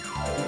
Thank you.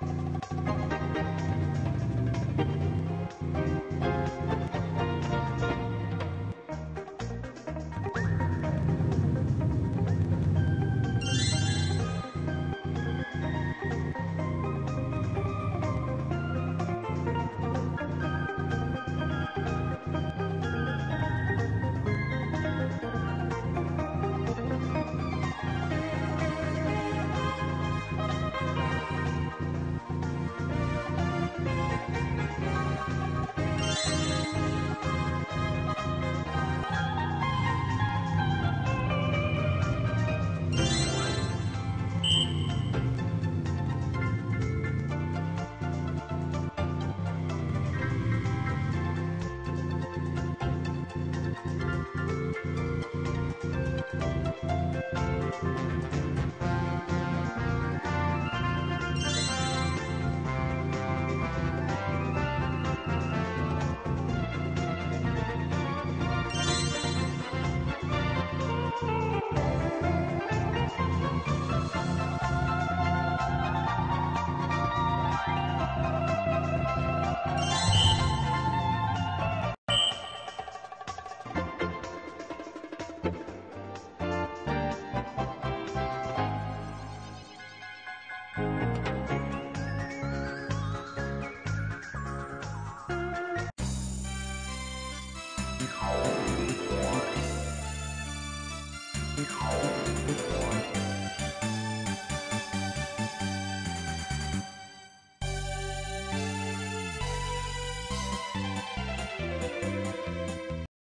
Thank you.